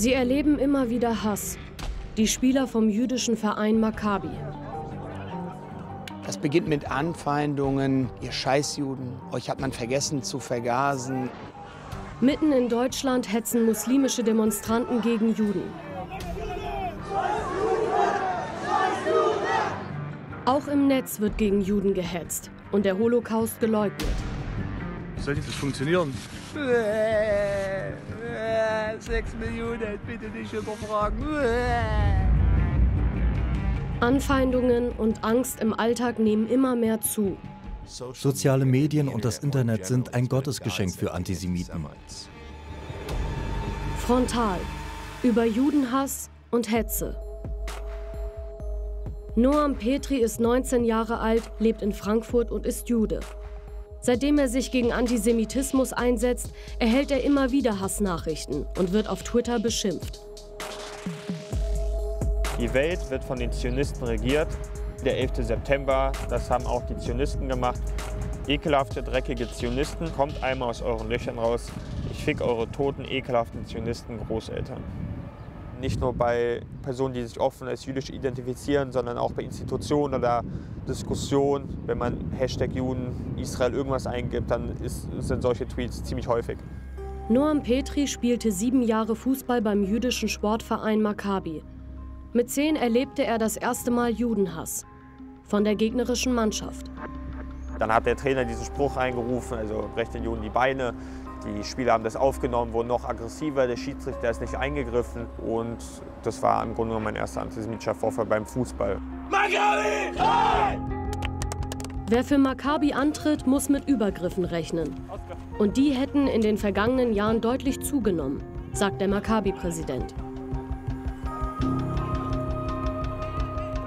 Sie erleben immer wieder Hass. Die Spieler vom jüdischen Verein Maccabi. Das beginnt mit Anfeindungen, ihr Scheißjuden, euch hat man vergessen zu vergasen. Mitten in Deutschland hetzen muslimische Demonstranten gegen Juden. Auch im Netz wird gegen Juden gehetzt und der Holocaust geleugnet. Soll das funktionieren? Sechs Millionen, bitte nicht überfragen. Anfeindungen und Angst im Alltag nehmen immer mehr zu. Soziale Medien und das Internet sind ein Gottesgeschenk für Antisemiten. Frontal. Über Judenhass und Hetze. Noam Petri ist 19 Jahre alt, lebt in Frankfurt und ist Jude. Seitdem er sich gegen Antisemitismus einsetzt, erhält er immer wieder Hassnachrichten und wird auf Twitter beschimpft. Die Welt wird von den Zionisten regiert. Der 11. September, das haben auch die Zionisten gemacht. Ekelhafte, dreckige Zionisten, kommt einmal aus euren Löchern raus. Ich fick eure toten, ekelhaften Zionisten Großeltern nicht nur bei Personen, die sich offen als jüdisch identifizieren, sondern auch bei Institutionen oder Diskussionen. Wenn man Hashtag Juden, Israel irgendwas eingibt, dann ist, sind solche Tweets ziemlich häufig. Noam Petri spielte sieben Jahre Fußball beim jüdischen Sportverein Maccabi. Mit zehn erlebte er das erste Mal Judenhass von der gegnerischen Mannschaft. Dann hat der Trainer diesen Spruch eingerufen, also brecht den Juden die Beine. Die Spieler haben das aufgenommen, wurden noch aggressiver, der Schiedsrichter ist nicht eingegriffen und das war im Grunde genommen mein erster antisemitischer Vorfall beim Fußball. Maccabi! Wer für Maccabi antritt, muss mit Übergriffen rechnen. Und die hätten in den vergangenen Jahren deutlich zugenommen, sagt der Maccabi-Präsident.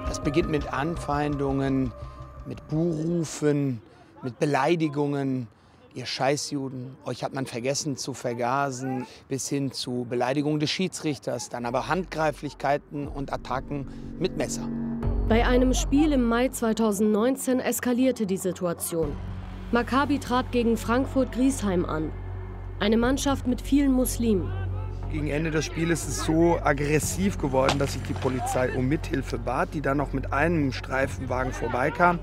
Das beginnt mit Anfeindungen, mit Buhrufen, mit Beleidigungen, ihr Scheißjuden, euch hat man vergessen zu vergasen, bis hin zu Beleidigung des Schiedsrichters, dann aber Handgreiflichkeiten und Attacken mit Messer. Bei einem Spiel im Mai 2019 eskalierte die Situation. Maccabi trat gegen Frankfurt-Griesheim an. Eine Mannschaft mit vielen Muslimen. Gegen Ende des Spiels ist es so aggressiv geworden, dass ich die Polizei um Mithilfe bat, die dann noch mit einem Streifenwagen vorbeikam.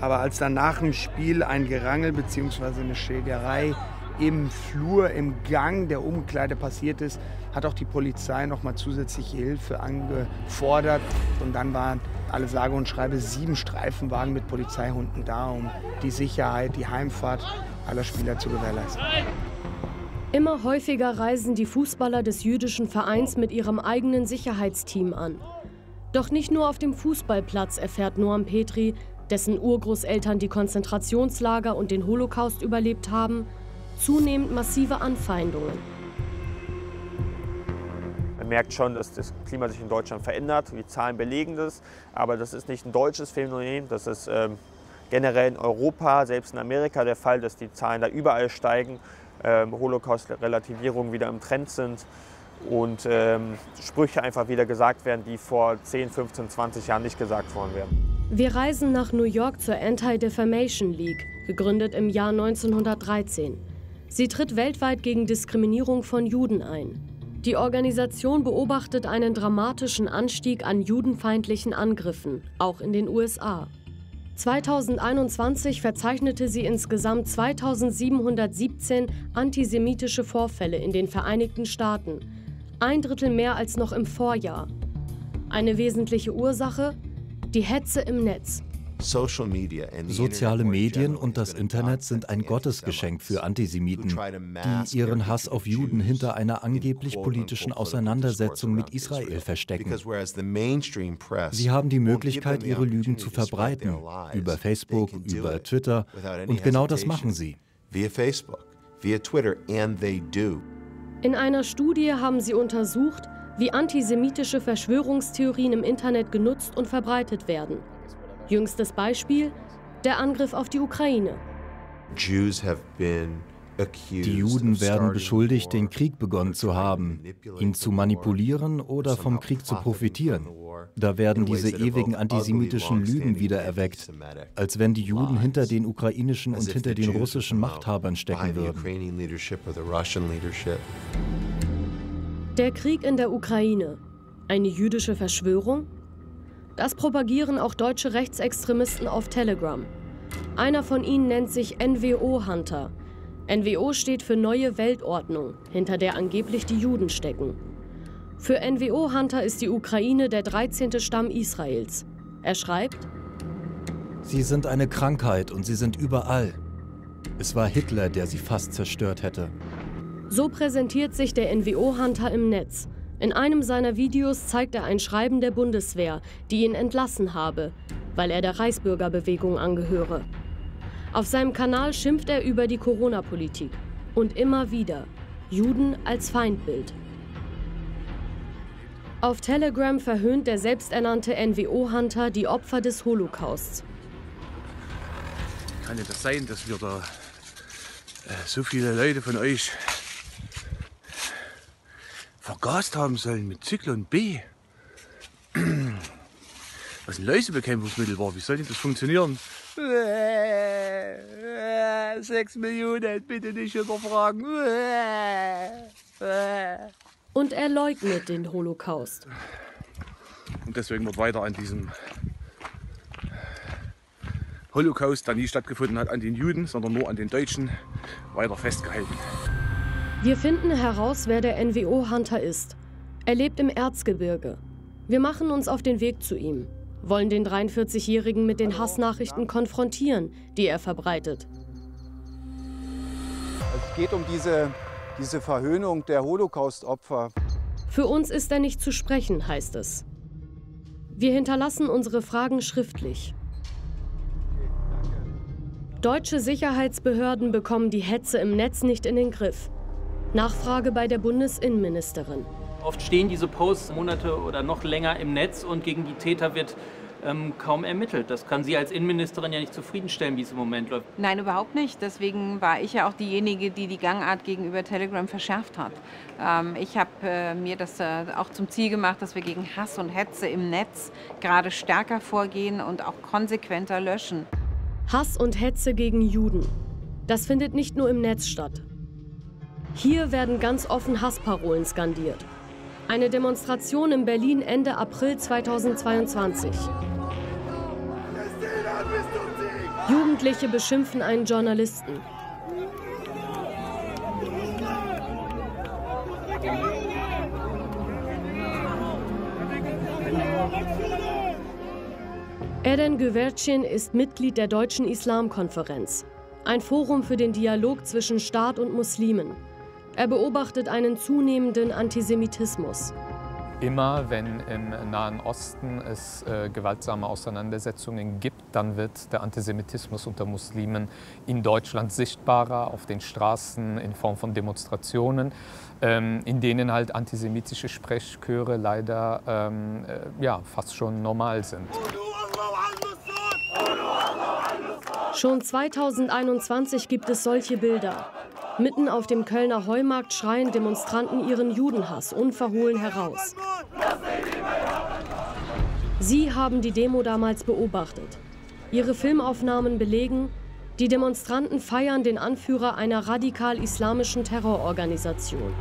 Aber als dann nach dem Spiel ein Gerangel bzw. eine Schlägerei im Flur, im Gang der Umkleide passiert ist, hat auch die Polizei noch mal zusätzliche Hilfe angefordert. Und dann waren alle sage und schreibe sieben Streifenwagen mit Polizeihunden da, um die Sicherheit, die Heimfahrt aller Spieler zu gewährleisten. Immer häufiger reisen die Fußballer des jüdischen Vereins mit ihrem eigenen Sicherheitsteam an. Doch nicht nur auf dem Fußballplatz erfährt Noam Petri, dessen Urgroßeltern die Konzentrationslager und den Holocaust überlebt haben, zunehmend massive Anfeindungen. Man merkt schon, dass das Klima sich in Deutschland verändert, die Zahlen belegen das, aber das ist nicht ein deutsches Phänomen, das ist ähm, generell in Europa, selbst in Amerika der Fall, dass die Zahlen da überall steigen, ähm, Holocaust-Relativierungen wieder im Trend sind und ähm, Sprüche einfach wieder gesagt werden, die vor 10, 15, 20 Jahren nicht gesagt worden wären. Wir reisen nach New York zur Anti-Defamation League, gegründet im Jahr 1913. Sie tritt weltweit gegen Diskriminierung von Juden ein. Die Organisation beobachtet einen dramatischen Anstieg an judenfeindlichen Angriffen, auch in den USA. 2021 verzeichnete sie insgesamt 2717 antisemitische Vorfälle in den Vereinigten Staaten, ein Drittel mehr als noch im Vorjahr. Eine wesentliche Ursache? Die Hetze im Netz. Soziale Medien und das Internet sind ein Gottesgeschenk für Antisemiten, die ihren Hass auf Juden hinter einer angeblich politischen Auseinandersetzung mit Israel verstecken. Sie haben die Möglichkeit, ihre Lügen zu verbreiten, über Facebook, über Twitter, und genau das machen sie. In einer Studie haben sie untersucht, wie antisemitische Verschwörungstheorien im Internet genutzt und verbreitet werden. Jüngstes Beispiel, der Angriff auf die Ukraine. Die Juden werden beschuldigt, den Krieg begonnen zu haben, ihn zu manipulieren oder vom Krieg zu profitieren. Da werden diese ewigen antisemitischen Lügen wieder erweckt, als wenn die Juden hinter den ukrainischen und hinter den russischen Machthabern stecken würden. Der Krieg in der Ukraine. Eine jüdische Verschwörung? Das propagieren auch deutsche Rechtsextremisten auf Telegram. Einer von ihnen nennt sich NWO Hunter. NWO steht für Neue Weltordnung, hinter der angeblich die Juden stecken. Für NWO Hunter ist die Ukraine der 13. Stamm Israels. Er schreibt, Sie sind eine Krankheit und sie sind überall. Es war Hitler, der sie fast zerstört hätte. So präsentiert sich der NWO-Hunter im Netz. In einem seiner Videos zeigt er ein Schreiben der Bundeswehr, die ihn entlassen habe, weil er der Reichsbürgerbewegung angehöre. Auf seinem Kanal schimpft er über die Corona-Politik und immer wieder Juden als Feindbild. Auf Telegram verhöhnt der selbsternannte NWO-Hunter die Opfer des Holocausts. Kann ja das sein, dass wir da äh, so viele Leute von euch vergast haben sollen mit Zyklon B. Was ein Läusebekämpfungsmittel war, wie soll denn das funktionieren? Sechs Millionen, bitte nicht hinterfragen. Und er leugnet den Holocaust. Und deswegen wird weiter an diesem Holocaust, der nie stattgefunden hat, an den Juden, sondern nur an den Deutschen, weiter festgehalten. Wir finden heraus, wer der NWO-Hunter ist. Er lebt im Erzgebirge. Wir machen uns auf den Weg zu ihm, wollen den 43-Jährigen mit den Hassnachrichten konfrontieren, die er verbreitet. Es geht um diese, diese Verhöhnung der Holocaust-Opfer. Für uns ist er nicht zu sprechen, heißt es. Wir hinterlassen unsere Fragen schriftlich. Deutsche Sicherheitsbehörden bekommen die Hetze im Netz nicht in den Griff. Nachfrage bei der Bundesinnenministerin. Oft stehen diese Posts Monate oder noch länger im Netz und gegen die Täter wird ähm, kaum ermittelt. Das kann Sie als Innenministerin ja nicht zufriedenstellen, wie es im Moment läuft. Nein, überhaupt nicht. Deswegen war ich ja auch diejenige, die die Gangart gegenüber Telegram verschärft hat. Ähm, ich habe äh, mir das äh, auch zum Ziel gemacht, dass wir gegen Hass und Hetze im Netz gerade stärker vorgehen und auch konsequenter löschen. Hass und Hetze gegen Juden. Das findet nicht nur im Netz statt. Hier werden ganz offen Hassparolen skandiert. Eine Demonstration in Berlin Ende April 2022. Jugendliche beschimpfen einen Journalisten. Eden Güvercin ist Mitglied der Deutschen Islamkonferenz, ein Forum für den Dialog zwischen Staat und Muslimen. Er beobachtet einen zunehmenden Antisemitismus. Immer wenn im Nahen Osten es äh, gewaltsame Auseinandersetzungen gibt, dann wird der Antisemitismus unter Muslimen in Deutschland sichtbarer auf den Straßen in Form von Demonstrationen, ähm, in denen halt antisemitische Sprechchöre leider ähm, äh, ja, fast schon normal sind. Schon 2021 gibt es solche Bilder. Mitten auf dem Kölner Heumarkt schreien Demonstranten ihren Judenhass unverhohlen heraus. Sie haben die Demo damals beobachtet. Ihre Filmaufnahmen belegen, die Demonstranten feiern den Anführer einer radikal-islamischen Terrororganisation.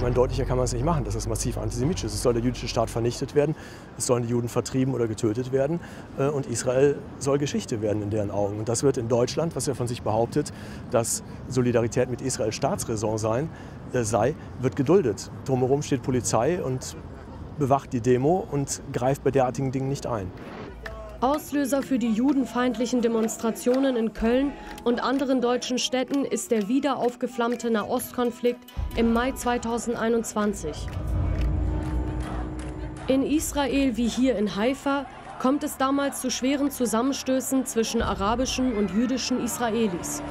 Ich meine, deutlicher kann man es nicht machen, dass das massiv antisemitisch ist. Es soll der jüdische Staat vernichtet werden, es sollen die Juden vertrieben oder getötet werden äh, und Israel soll Geschichte werden in deren Augen. Und das wird in Deutschland, was ja von sich behauptet, dass Solidarität mit Israel Staatsräson sein, äh, sei, wird geduldet. Drumherum steht Polizei und bewacht die Demo und greift bei derartigen Dingen nicht ein. Auslöser für die judenfeindlichen Demonstrationen in Köln und anderen deutschen Städten ist der wieder aufgeflammte Nahostkonflikt im Mai 2021. In Israel wie hier in Haifa kommt es damals zu schweren Zusammenstößen zwischen arabischen und jüdischen Israelis.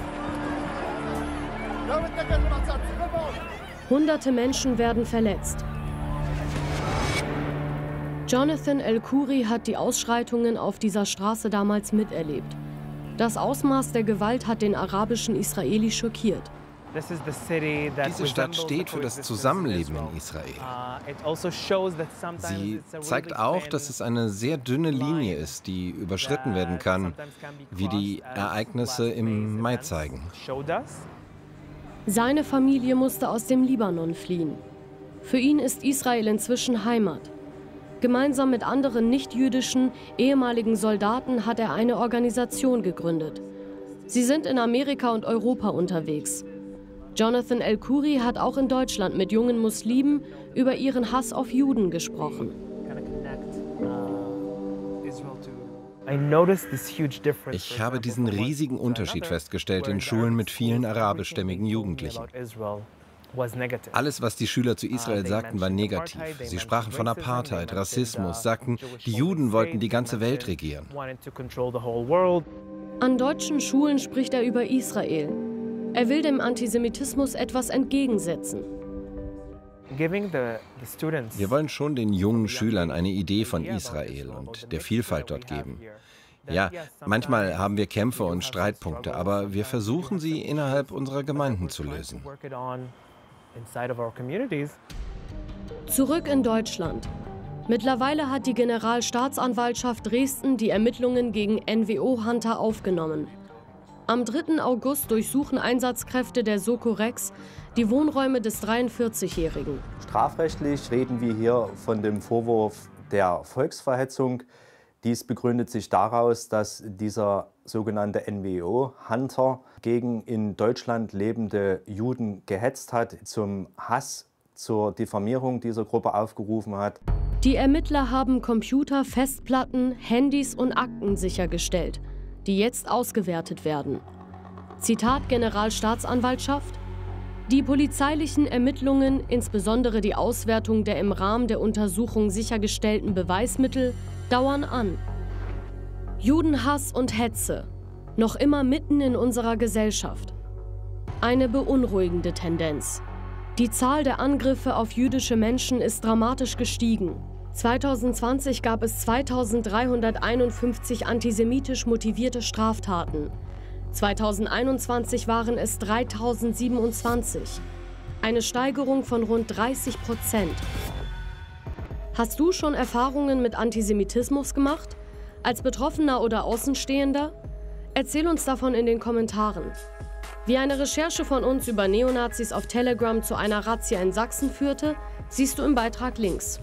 Hunderte Menschen werden verletzt. Jonathan El-Khoury hat die Ausschreitungen auf dieser Straße damals miterlebt. Das Ausmaß der Gewalt hat den arabischen Israeli schockiert. Diese Stadt steht für das Zusammenleben in Israel. Uh, also Sie zeigt auch, dass es eine sehr dünne Linie ist, die überschritten werden kann, wie die Ereignisse im Mai zeigen. Seine Familie musste aus dem Libanon fliehen. Für ihn ist Israel inzwischen Heimat. Gemeinsam mit anderen nichtjüdischen ehemaligen Soldaten hat er eine Organisation gegründet. Sie sind in Amerika und Europa unterwegs. Jonathan El-Khoury hat auch in Deutschland mit jungen Muslimen über ihren Hass auf Juden gesprochen. Ich habe diesen riesigen Unterschied festgestellt in Schulen mit vielen arabischstämmigen Jugendlichen. Alles, was die Schüler zu Israel sagten, war negativ. Sie sprachen von Apartheid, Rassismus, sagten, die Juden wollten die ganze Welt regieren. An deutschen Schulen spricht er über Israel. Er will dem Antisemitismus etwas entgegensetzen. Wir wollen schon den jungen Schülern eine Idee von Israel und der Vielfalt dort geben. Ja, manchmal haben wir Kämpfe und Streitpunkte, aber wir versuchen sie innerhalb unserer Gemeinden zu lösen. Zurück in Deutschland. Mittlerweile hat die Generalstaatsanwaltschaft Dresden die Ermittlungen gegen NWO-Hunter aufgenommen. Am 3. August durchsuchen Einsatzkräfte der Soko Rex die Wohnräume des 43-Jährigen. Strafrechtlich reden wir hier von dem Vorwurf der Volksverhetzung. Dies begründet sich daraus, dass dieser sogenannte NWO-Hunter gegen in Deutschland lebende Juden gehetzt hat, zum Hass, zur Diffamierung dieser Gruppe aufgerufen hat. Die Ermittler haben Computer, Festplatten, Handys und Akten sichergestellt, die jetzt ausgewertet werden. Zitat Generalstaatsanwaltschaft die polizeilichen Ermittlungen, insbesondere die Auswertung der im Rahmen der Untersuchung sichergestellten Beweismittel, dauern an. Judenhass und Hetze, noch immer mitten in unserer Gesellschaft. Eine beunruhigende Tendenz. Die Zahl der Angriffe auf jüdische Menschen ist dramatisch gestiegen. 2020 gab es 2351 antisemitisch motivierte Straftaten. 2021 waren es 3027. Eine Steigerung von rund 30 Prozent. Hast du schon Erfahrungen mit Antisemitismus gemacht? Als Betroffener oder Außenstehender? Erzähl uns davon in den Kommentaren. Wie eine Recherche von uns über Neonazis auf Telegram zu einer Razzia in Sachsen führte, siehst du im Beitrag links.